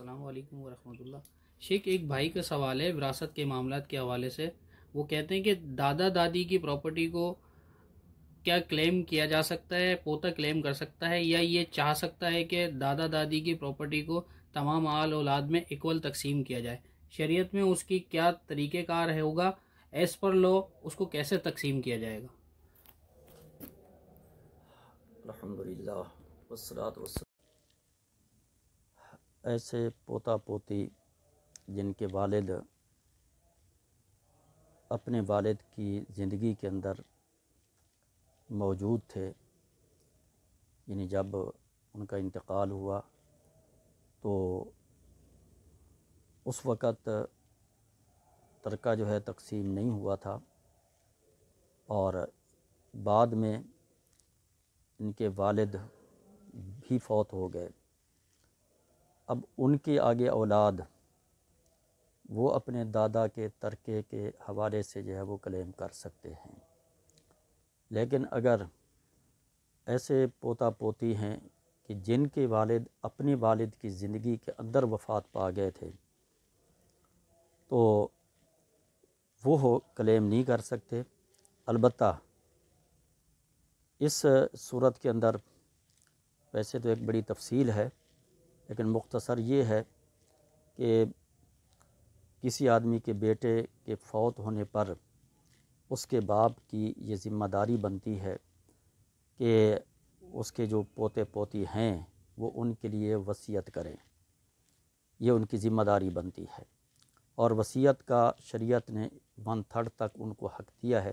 السلام علیکم ورحمۃ اللہ شیخ، ایک بھائی کا سوال ہے وراثت کے معاملات کے حوالے سے۔ وہ کہتے ہیں کہ دادا دادی کی پراپرٹی کو کیا کلیم کیا جا سکتا ہے، پوتا کلیم کر سکتا ہے، یا یہ چاہ سکتا ہے کہ دادا دادی کی پراپرٹی کو تمام آل اولاد میں ایکول تقسیم کیا جائے۔ شریعت میں اس کی کیا طریقہ کار ہے ہوگا؟ ایز پر لو، اس کو کیسے تقسیم کیا جائے گا؟ الحمدللہ، والصلاة ایسے پوتا پوتی جن کے والد اپنے والد کی زندگی کے اندر موجود تھے یعنی جب ان کا انتقال ہوا تو اس وقت ترکہ جو ہے تقسیم نہیں ہوا تھا اور بعد میں ان کے والد بھی فوت ہو گئے۔ اب ان کے آگے اولاد، وہ اپنے دادا کے ترکے کے حوالے سے جو ہے وہ کلیم کر سکتے ہیں۔ لیکن اگر ایسے پوتا پوتی ہیں کہ جن کے والد اپنے والد کی زندگی کے اندر وفات پا گئے تھے، تو وہ کلیم نہیں کر سکتے۔ البتہ اس صورت کے اندر ویسے تو ایک بڑی تفصیل ہے لیکن مختصر یہ ہے کہ کسی آدمی کے بیٹے کے فوت ہونے پر اس کے باپ کی یہ ذمہ داری بنتی ہے کہ اس کے جو پوتے پوتی ہیں وہ ان کے لیے وصیت کریں۔ یہ ان کی ذمہ داری بنتی ہے۔ اور وصیت کا شریعت نے ون تھرڈ تک ان کو حق دیا ہے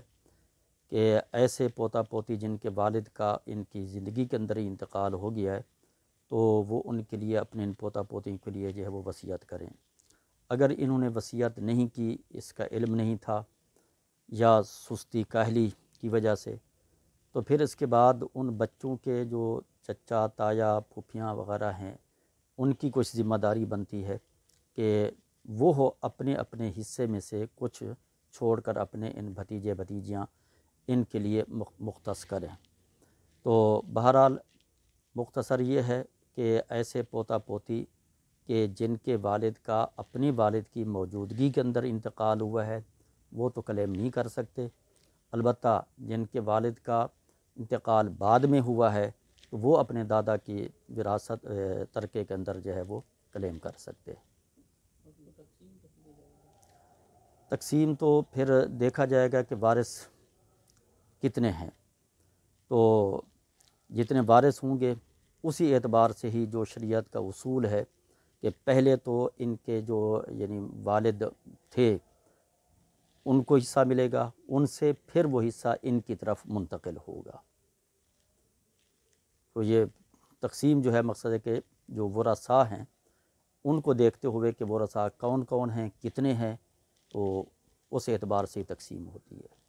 کہ ایسے پوتا پوتی جن کے والد کا ان کی زندگی کے اندر ہی انتقال ہو گیا ہے تو وہ ان کے لیے اپنے ان پوتا پوتی کے لیے جو ہے وہ وصیت کریں۔ اگر انہوں نے وصیت نہیں کی، اس کا علم نہیں تھا یا سستی کاہلی کی وجہ سے، تو پھر اس کے بعد ان بچوں کے جو چچا، تایا، پھوپھیاں وغیرہ ہیں، ان کی کچھ ذمہ داری بنتی ہے کہ وہ ہو اپنے اپنے حصے میں سے کچھ چھوڑ کر اپنے ان بھتیجے، بھتیجیاں ان کے لیے مختص کریں۔ تو بہرحال مختصر یہ ہے کہ ایسے پوتا پوتی کہ جن کے والد کا اپنی والد کی موجودگی کے اندر انتقال ہوا ہے، وہ تو کلیم نہیں کر سکتے۔ البتہ جن کے والد کا انتقال بعد میں ہوا ہے، تو وہ اپنے دادا کی وراثت ترکے کے اندر جو ہے وہ کلیم کر سکتے تقسیم تو پھر دیکھا جائے گا کہ وارث کتنے ہیں۔ تو جتنے وارث ہوں گے اسی اعتبار سے ہی جو شریعت کا اصول ہے کہ پہلے تو ان کے جو یعنی والد تھے، ان کو حصہ ملے گا، ان سے پھر وہ حصہ ان کی طرف منتقل ہوگا۔ تو یہ تقسیم جو ہے مقصد ہے کہ جو ورثاء ہیں، ان کو دیکھتے ہوئے کہ ورثاء کون کون ہیں، کتنے ہیں، تو اس اعتبار سے تقسیم ہوتی ہے۔